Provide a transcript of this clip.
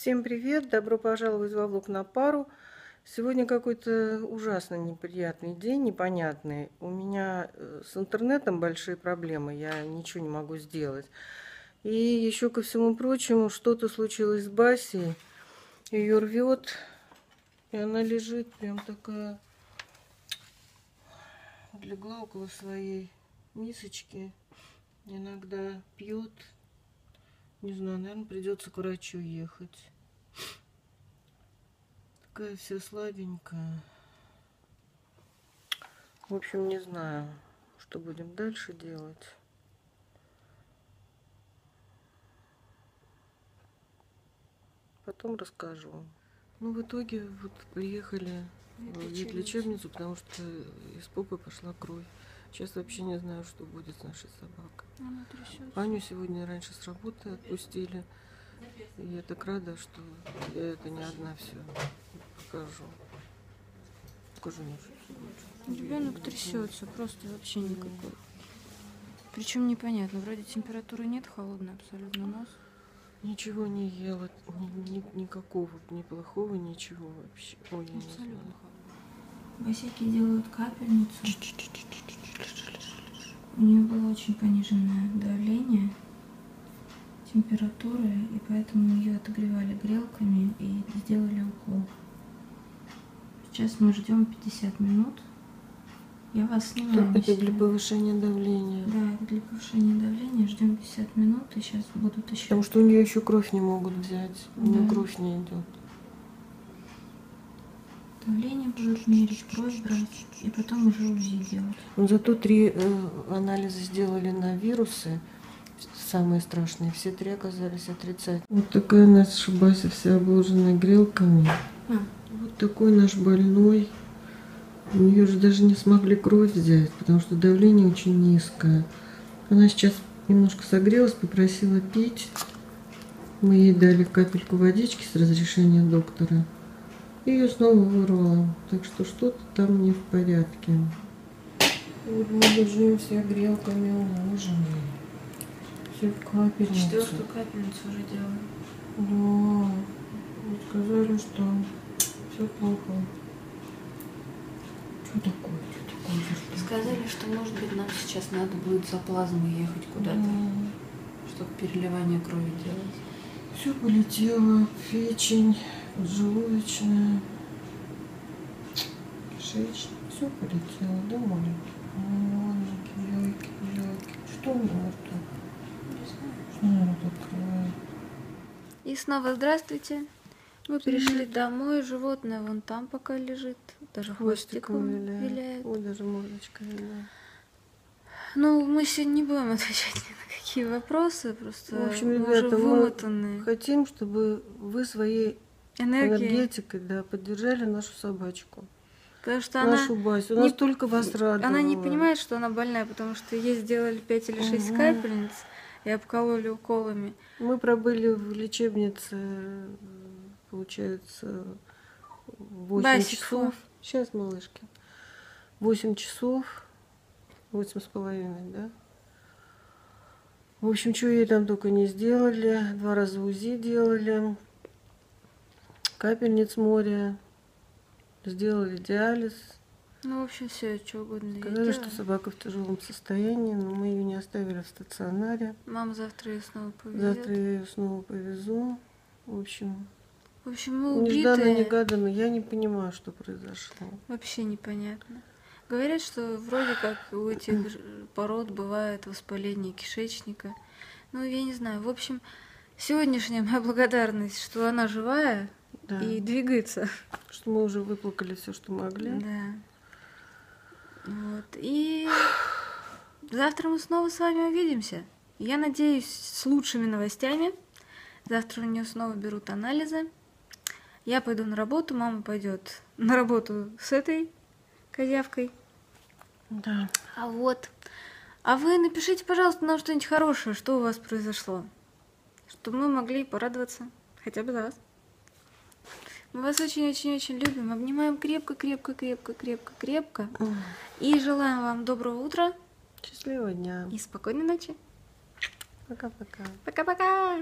Всем привет! Добро пожаловать во влог на пару. Сегодня какой-то ужасно неприятный день, непонятный. У меня э, с интернетом большие проблемы, я ничего не могу сделать. И еще ко всему прочему, что-то случилось с Басей. Ее рвет, и она лежит прям такая, легла около своей мисочки, иногда пьет. Не знаю, наверное, придется к врачу ехать. Такая вся слабенькая. В общем, не знаю, что будем дальше делать. Потом расскажу. Ну, в итоге вот приехали в лечебницу, потому что из попы пошла кровь. Сейчас вообще не знаю, что будет с нашей собакой. Аню сегодня раньше с работы отпустили. И я так рада, что я это не одна все покажу. Покажу нашу Ребенок трясется, просто вообще никакой. Причем непонятно, вроде температуры нет, холодный абсолютно нос. Ничего не ела, ни, ни, никакого, ни плохого, ничего вообще. Ой, я абсолютно не знаю. Басики делают капельницу. У нее было очень пониженное давление, температура, и поэтому ее отогревали грелками и сделали укол. Сейчас мы ждем 50 минут. Я вас снимаю. Это для повышения давления. Да, это для повышения давления. Ждем 50 минут, и сейчас будут еще. Потому что у нее еще кровь не могут взять. У нее кровь не идет. Давление будут мерить, кровь брать, и потом уже УЗИ делать. Но зато три э, анализа сделали на вирусы, самые страшные. Все три оказались отрицательными. Вот такая наша Бася вся обложена грелками. А. Вот такой наш больной. У нее же даже не смогли кровь взять, потому что давление очень низкое. Она сейчас немножко согрелась, попросила пить. Мы ей дали капельку водички с разрешения доктора. И ее снова вырвало. Так что что-то там не в порядке. Вот мы лежим все грелками уложены. Все в капельнице. Четвертую капельницу уже делаем. Да. Сказали, что все плохо. Что такое? Что такое? Что Сказали, что может быть нам сейчас надо будет за плазмой ехать куда-то, да. чтобы переливание крови делать. Все полетело, печень поджелудочная, кишечник, все полетело, да, Моля? Маленький, яйки, яйки. Что у во рту? Не знаю. Что она рот открывает? И снова здравствуйте. Мы пришли домой, животное вон там пока лежит, даже хвостиком, хвостиком виляет. виляет. Ой, даже мордочка виляет. Ну, мы сегодня не будем отвечать ни на какие вопросы, просто в общем, ребята, уже вымотанные. Мы хотим, чтобы вы своей Энергии. энергетикой да, поддержали нашу собачку. Потому что нашу она Басю. У нас только вас радовала. Она не понимает, что она больная, потому что ей сделали 5 или 6 угу. капельниц и обкололи уколами. Мы пробыли в лечебнице, получается, 8 Басик. часов. Сейчас, малышки. 8 часов. Восемь с половиной, да? В общем, что ей там только не сделали. Два раза УЗИ делали капельниц моря, сделали диализ. Ну, в общем, все, что угодно. Сказали, что собака в тяжелом состоянии, но мы ее не оставили в стационаре. Мама завтра ее снова повезет. Завтра я ее снова повезу. В общем, в общем, мы убитые. Нежданно-негаданно. Я не понимаю, что произошло. Вообще непонятно. Говорят, что вроде как у этих пород бывает воспаление кишечника. Ну, я не знаю. В общем, сегодняшняя моя благодарность, что она живая, да. и двигается. Что мы уже выплакали все, что могли. Да. Вот. И завтра мы снова с вами увидимся. Я надеюсь, с лучшими новостями. Завтра у нее снова берут анализы. Я пойду на работу, мама пойдет на работу с этой козявкой. Да. А вот. А вы напишите, пожалуйста, нам что-нибудь хорошее, что у вас произошло. Чтобы мы могли порадоваться хотя бы за вас. Мы вас очень-очень-очень любим. Обнимаем крепко-крепко-крепко-крепко-крепко. И желаем вам доброго утра. Счастливого дня. И спокойной ночи. Пока-пока. Пока-пока.